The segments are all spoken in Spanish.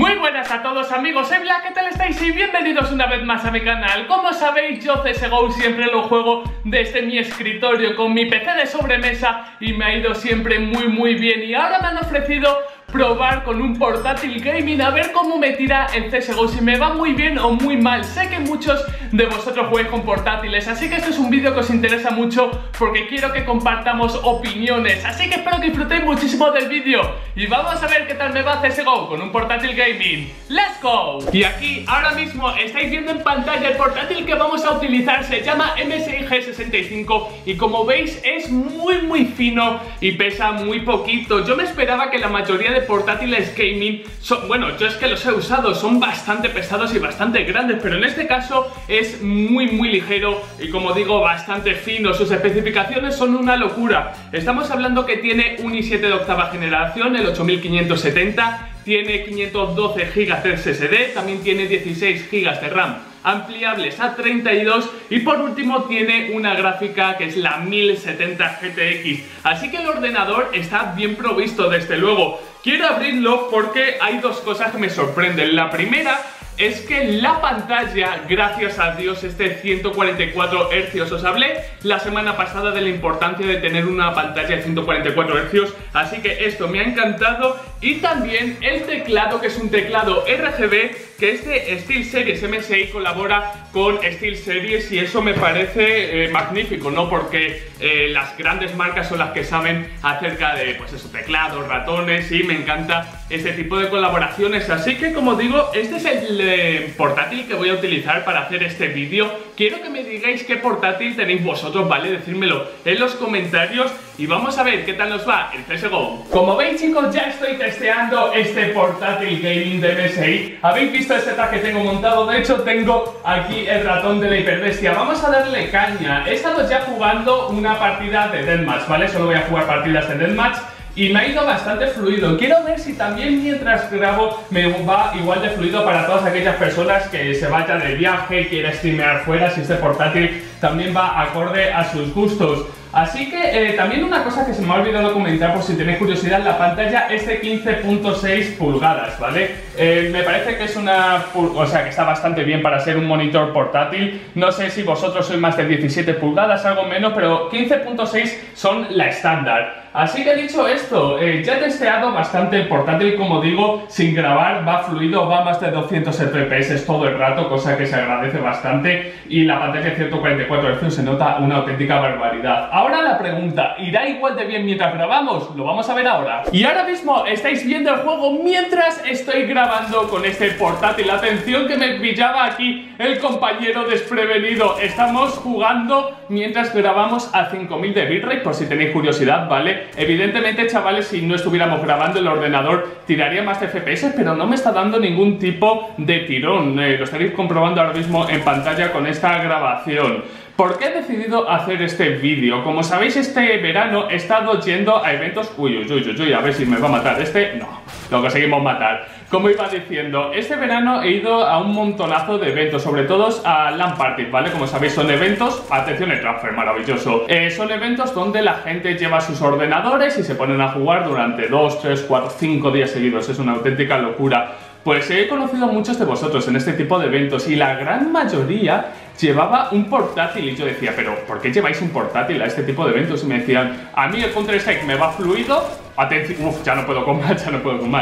Muy buenas a todos amigos, soy Black, ¿qué tal estáis? Y bienvenidos una vez más a mi canal Como sabéis, yo CSGO siempre lo juego desde mi escritorio con mi PC de sobremesa Y me ha ido siempre muy muy bien Y ahora me han ofrecido probar con un portátil gaming a ver cómo me tira el CSGO, si me va muy bien o muy mal. Sé que muchos de vosotros juguéis con portátiles, así que este es un vídeo que os interesa mucho porque quiero que compartamos opiniones. Así que espero que disfrutéis muchísimo del vídeo y vamos a ver qué tal me va CSGO con un portátil gaming. ¡Let's go! Y aquí, ahora mismo, estáis viendo en pantalla el portátil que vamos a utilizar, se llama MSI G65 y como veis es muy muy fino y pesa muy poquito. Yo me esperaba que la mayoría de portátiles gaming son, bueno, yo es que los he usado, son bastante pesados y bastante grandes, pero en este caso es muy muy ligero y como digo, bastante fino. Sus especificaciones son una locura. Estamos hablando que tiene un i7 de octava generación, el 8570, tiene 512 GB de SSD, también tiene 16 GB de RAM ampliables a 32 y por último tiene una gráfica que es la 1070 GTX así que el ordenador está bien provisto desde luego. Quiero abrirlo porque hay dos cosas que me sorprenden. La primera es que la pantalla, gracias a Dios, este 144 Hz, os hablé la semana pasada de la importancia de tener una pantalla de 144 Hz, así que esto me ha encantado. Y también el teclado, que es un teclado RGB, que este SteelSeries MSI colabora con SteelSeries y eso me parece eh, magnífico, ¿no? Porque eh, las grandes marcas son las que saben acerca de, pues eso, teclados, ratones y me encanta este tipo de colaboraciones. Así que, como digo, este es el eh, portátil que voy a utilizar para hacer este vídeo. Quiero que me digáis qué portátil tenéis vosotros, ¿vale? Decírmelo en los comentarios y vamos a ver qué tal nos va el CSGO. Como veis, chicos, ya estoy testeando este portátil gaming de MSI. ¿Habéis visto este tag que tengo montado? De hecho, tengo aquí el ratón de la hiperbestia. Vamos a darle caña. He estado ya jugando una partida de Deathmatch, ¿vale? Solo voy a jugar partidas de Deathmatch y me ha ido bastante fluido. Quiero ver si también mientras grabo me va igual de fluido para todas aquellas personas que se vayan de viaje, quiera streamear fuera, si este portátil también va acorde a sus gustos. Así que eh, también una cosa que se me ha olvidado comentar por si tenéis curiosidad, la pantalla es de 15.6 pulgadas, ¿vale? Eh, me parece que es una, o sea, que está bastante bien para ser un monitor portátil. No sé si vosotros sois más de 17 pulgadas, algo menos, pero 15.6 son la estándar. Así que dicho esto, eh, ya he testeado bastante el portátil, como digo, sin grabar, va fluido, va a más de 200 FPS todo el rato, cosa que se agradece bastante, y la pantalla 144 4 se nota una auténtica barbaridad. Ahora la pregunta, ¿irá igual de bien mientras grabamos? Lo vamos a ver ahora. Y ahora mismo estáis viendo el juego mientras estoy grabando con este portátil. Atención que me pillaba aquí el compañero desprevenido. Estamos jugando mientras grabamos a 5000 de bitrate, por si tenéis curiosidad, ¿vale? Evidentemente, chavales, si no estuviéramos grabando el ordenador, tiraría más de FPS, pero no me está dando ningún tipo de tirón. Eh, lo estaréis comprobando ahora mismo en pantalla con esta grabación. ¿Por qué he decidido hacer este vídeo? Como sabéis, este verano he estado yendo a eventos... Uy, uy, uy, uy, a ver si me va a matar. Este, no, lo conseguimos matar. Como iba diciendo, este verano he ido a un montonazo de eventos, sobre todo a LAN Party, ¿vale? Como sabéis, son eventos, atención el transfer, maravilloso. Eh, son eventos donde la gente lleva sus ordenadores y se ponen a jugar durante 2, 3, 4, 5 días seguidos. Es una auténtica locura. Pues he conocido a muchos de vosotros en este tipo de eventos y la gran mayoría llevaba un portátil y yo decía, pero ¿por qué lleváis un portátil a este tipo de eventos? Y me decían, a mí el Counter-Strike me va fluido, atención, uff, ya no puedo con ya no puedo con.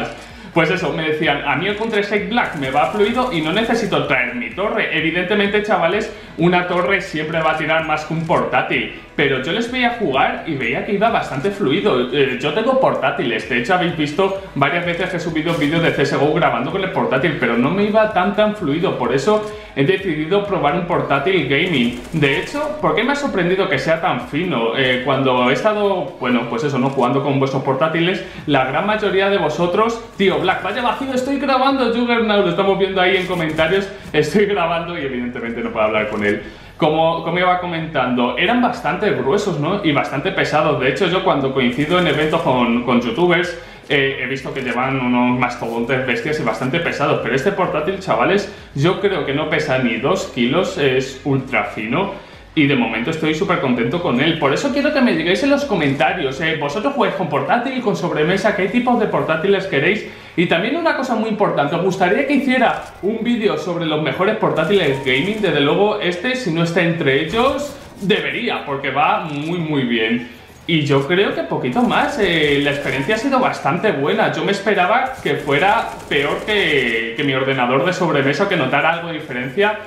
Pues eso, me decían, a mí el Counter-Strike Black me va fluido y no necesito traer mi torre. Evidentemente, chavales, una torre siempre va a tirar más que un portátil. Pero yo les veía jugar y veía que iba bastante fluido. Eh, yo tengo portátiles, de hecho habéis visto varias veces que he subido vídeos de CSGO grabando con el portátil, pero no me iba tan tan fluido. Por eso he decidido probar un portátil gaming. De hecho, ¿por qué me ha sorprendido que sea tan fino? Eh, cuando he estado, bueno, pues eso, ¿no? Jugando con vuestros portátiles, la gran mayoría de vosotros, tío, Black, vaya vacío, estoy grabando Juggernaut, lo estamos viendo ahí en comentarios, estoy grabando y evidentemente no puedo hablar con él. Como, como, iba comentando, eran bastante gruesos ¿no? y bastante pesados. De hecho, yo cuando coincido en eventos con, con youtubers, eh, he visto que llevan unos mastodontes bestias y bastante pesados. Pero este portátil, chavales, yo creo que no pesa ni 2 kilos, es ultra fino y de momento estoy súper contento con él. Por eso quiero que me digáis en los comentarios, ¿eh? ¿vosotros jugáis con portátil, con sobremesa? ¿Qué tipos de portátiles queréis Y también una cosa muy importante, ¿os gustaría que hiciera un vídeo sobre los mejores portátiles gaming? Desde luego este, si no está entre ellos, debería, porque va muy muy bien. Y yo creo que poquito más, eh, la experiencia ha sido bastante buena. Yo me esperaba que fuera peor que, que mi ordenador de sobremesa, que notara algo de diferencia.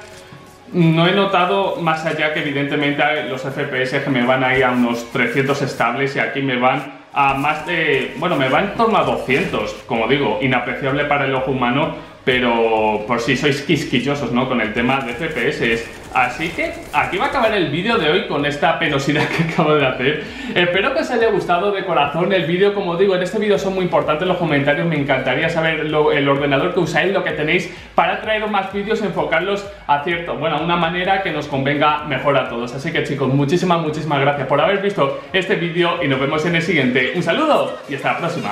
No he notado, más allá que evidentemente los FPS que me van ahí a unos 300 estables y aquí me van a más de... Bueno, me van en torno a 200, como digo, inapreciable para el ojo humano, pero por si sois quisquillosos, ¿no? Con el tema de FPS. Así que aquí va a acabar el vídeo de hoy con esta penosidad que acabo de hacer. Espero que os haya gustado de corazón el vídeo. Como digo, en este vídeo son muy importantes los comentarios. Me encantaría saber el ordenador que usáis, lo que tenéis para traer más vídeos, enfocarlos a cierto, bueno, a una manera que nos convenga mejor a todos. Así que chicos, muchísimas, muchísimas gracias por haber visto este vídeo y nos vemos en el siguiente. Un saludo y hasta la próxima.